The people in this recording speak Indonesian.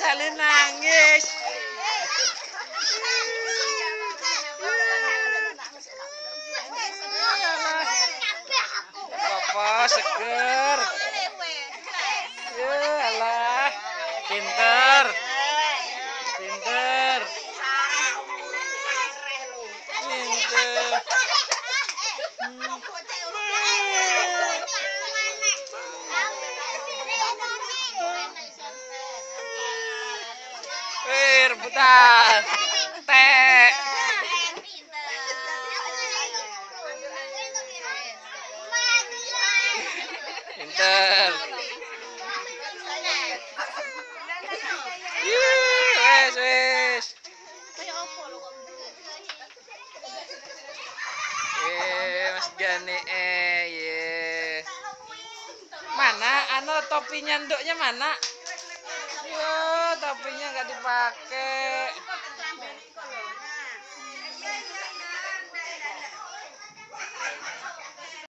Jali nangis. Apa seger. Ya alah. Pinter. Pinter. Pinter. Eh, rebutan. Teh. Pinter. Wes wes. Eh, Mas Gani eh, ye. Mana? Anu topinya nduknya mana? Yo, topinya nggak dipakai.